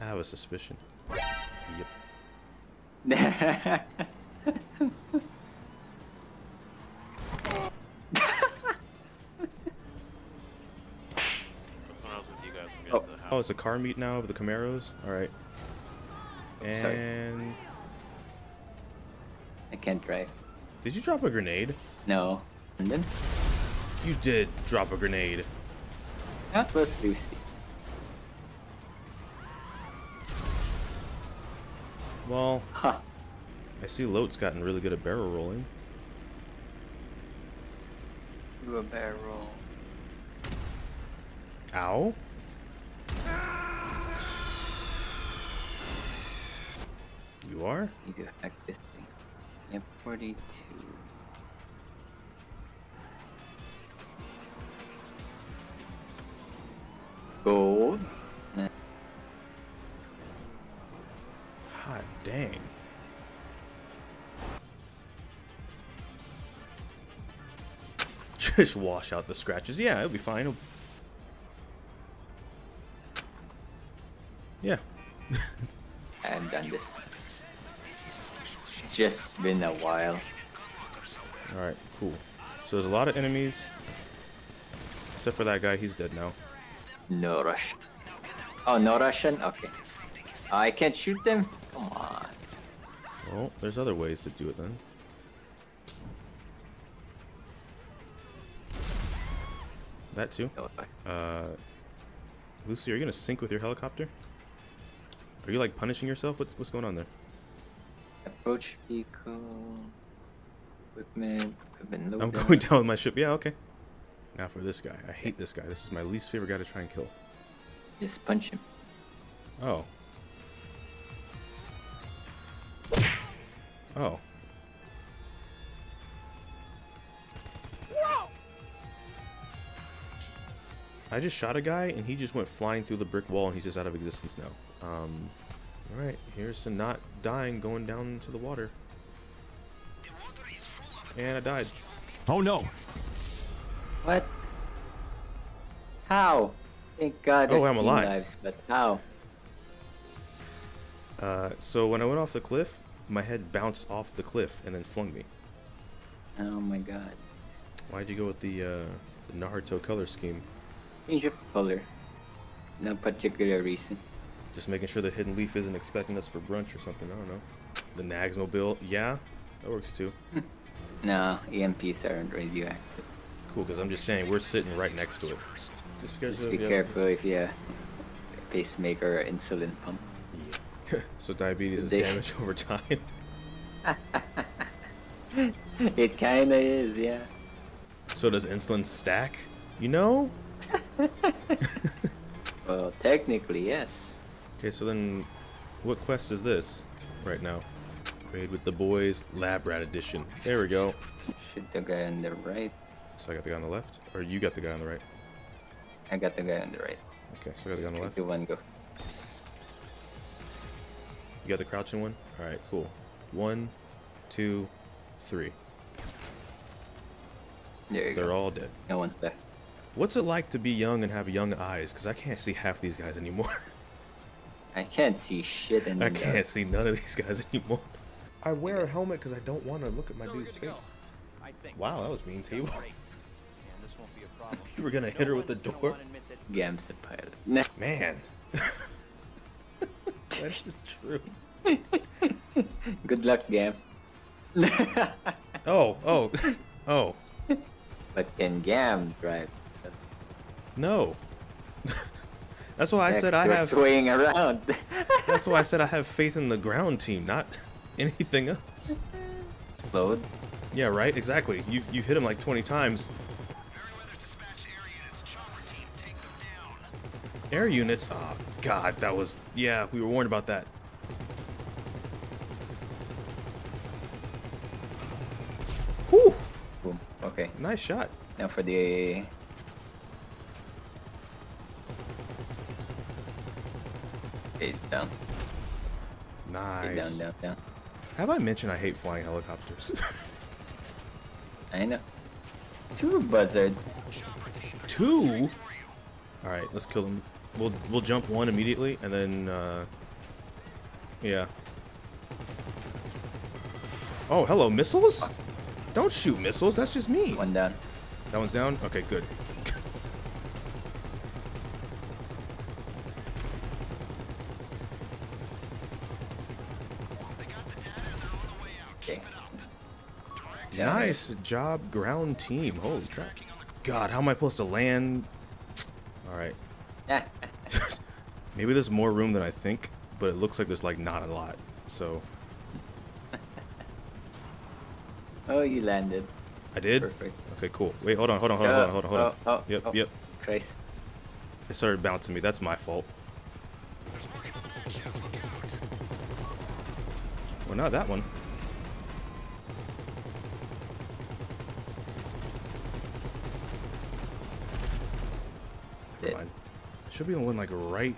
I have a suspicion. Yep. What's going on with you guys? We Oh. Oh, it's a car meet now of the Camaros. All right. And Sorry. I can't drive. did you drop a grenade? No. And then? You did drop a grenade. That was Lucci. Well, Ha. I see Lote's gotten really good at barrel rolling. Do a barrel. Ow. You are? Need to hack this thing. Yep, 42. Dang. Just wash out the scratches. Yeah, it'll be fine. It'll- Yeah. I haven't done this. It's just been a while. Alright, cool. So there's a lot of enemies. Except for that guy, he's dead now. No Russian. Oh, no Russian? Okay. I can't shoot them? Come on. Well, there's other ways to do it then. That too. Uh, Lucci, are you gonna sync with your helicopter? Are you like punishing yourself? What's what's going on there? Approach vehicle. Equipment. I'm going down with my ship. Yeah, okay. Now for this guy. I hate this guy. This is my least favorite guy to try and kill. Just punch him. Oh. Oh. I just shot a guy and he just went flying through the brick wall and he's just out of existence now. Um, alright, here's to not dying going down to the water. And I died. Oh no! What? How? Thank God Oh, I'm alive. lives, but how? Uh, so when I went off the cliff, my head bounced off the cliff and then flung me. Oh my God. Why'd you go with the, uh, the Naruto color scheme? Change of color. No particular reason. Just making sure the hidden leaf isn't expecting us for brunch or something. I don't know. The Nags mobile, yeah, that works too. No, EMPs aren't radioactive. Cool, because I'm just saying we're sitting right next to it. Just because Just be careful if you have a pacemaker or insulin pump. So diabetes is They- damage over time. It kinda is, yeah. so does insulin stack? You know? Well, technically, yes. Okay, so then, what quest is this right now? Raid with the boys, Lab Rat Edition. There we go. Shoot the guy on the right. So I got the guy on the left, or you got the guy on the right. I got the guy on the right. Okay, so I got the guy on the left. two, one, go. You got the crouching one? Alright, cool. One, two, three. There you They're go. all dead. No one's left. What's it like to be young and have young eyes? Because I can't see half these guys anymore. I can't see shit in I can't see none of these guys anymore. I wear a helmet because I don't want to look at my dude's face. Wow, that was mean to you. you were gonna hit her with the door? Gam's the pilot. Man. that is true. Good luck, Gam. Oh, oh, oh. but can Gam drive? No. That's why I said I to a have. swaying around. That's why I said I have faith in the ground team, not anything else. Lote. Yeah, right. Exactly. You you hit him like 20 times. Air units. Oh God, that was. Yeah, we were warned about that. Whew. Boom. Okay. Nice shot. Now for the. Okay, down. Okay, Nice. down, down, down. Have I mentioned I hate flying helicopters? I know. Two buzzards. Two. All right, let's kill them We'll we'll jump one immediately, and then uh, yeah. Oh, hello, missiles! Don't shoot missiles. That's just me. One down. That one's down. Okay, good. Nice job, ground team. Holy crap. God, how am I supposed to land? Alright. Yeah. Maybe there's more room than I think, but it looks like there's like not a lot. So, oh, you landed. I did? Perfect. Okay, cool. Wait, hold on, hold on, hold on, hold on, hold on. Hold on. Oh, oh, yep, oh. oh. yep. Christ. It started bouncing me. That's my fault. Well, not that one. Should be the one like right.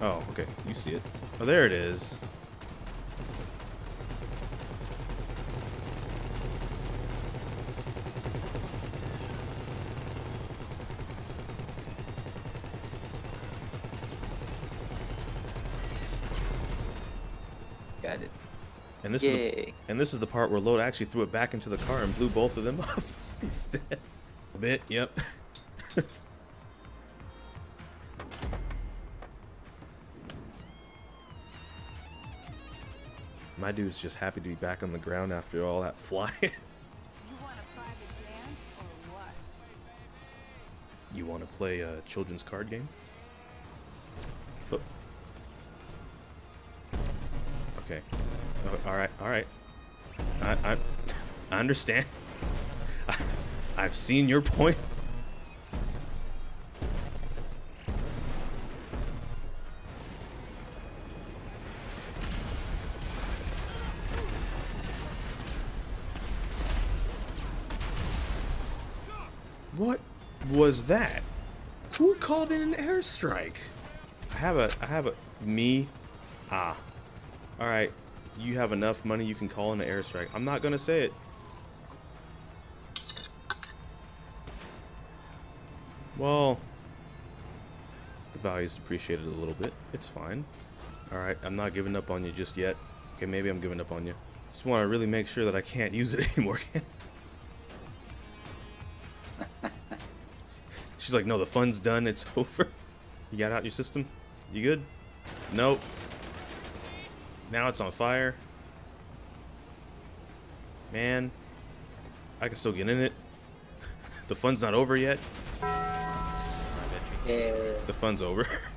Oh, okay. You see it. Oh, there it is. Got it. And this is the, and this is the part where Lote actually threw it back into the car and blew both of them up instead. A bit, yep. My dude's just happy to be back on the ground after all that flying. You want a private dance or what? you want to play a children's card game? Oh. Okay. Oh, all right. All right. I I, I understand. I, I've seen your point. What was that? Who called in an airstrike? I have a I have a me. Ah. All right. You have enough money you can call in an airstrike. I'm not going to say it. Well, the value's depreciated a little bit. It's fine. All right, I'm not giving up on you just yet. Okay, maybe I'm giving up on you. Just want to really make sure that I can't use it anymore. She's like, no, the fun's done. It's over. You got out your system? You good? Nope. Now it's on fire. Man, I can still get in it. The fun's not over yet. Yeah. The fun's over.